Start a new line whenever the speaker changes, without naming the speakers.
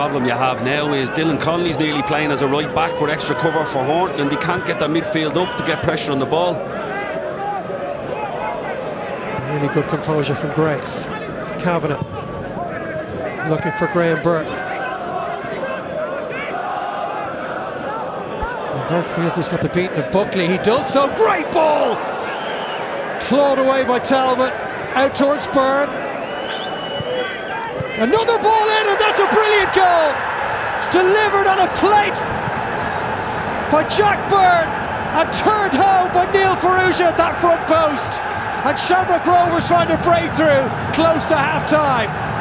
problem you have now is Dylan Connolly's nearly playing as a right back with extra cover for Horn and they can't get their midfield up to get pressure on the ball.
Really good composure from Grace. Kavanagh looking for Graham Burke. And Dirk feels he's got the beating of Buckley. He does so. Great ball! Clawed away by Talbot. Out towards Byrne. Another ball in, and that's a brilliant goal! Delivered on a plate by Jack Byrne and turned home by Neil Farrugia at that front post. And Shamrock Rovers trying to break through close to half time.